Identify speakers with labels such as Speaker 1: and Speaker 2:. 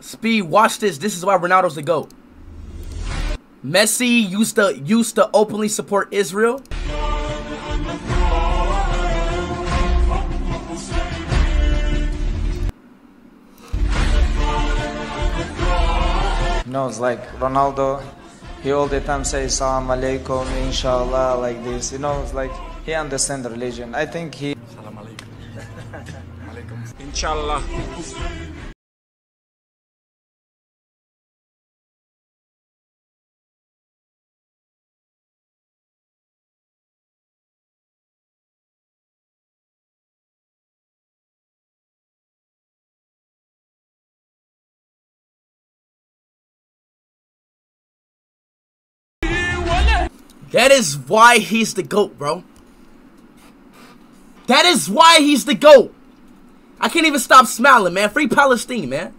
Speaker 1: Speed, watch this. This is why Ronaldo's the GOAT. Messi used to used to openly support Israel.
Speaker 2: You know, it's like Ronaldo, he all the time says Salam alaikum, inshallah, like this. You know, it's like he understands religion. I think he Salam alaikum.
Speaker 3: Inshallah.
Speaker 1: That is why he's the GOAT, bro. That is why he's the GOAT. I can't even stop smiling, man. Free Palestine, man.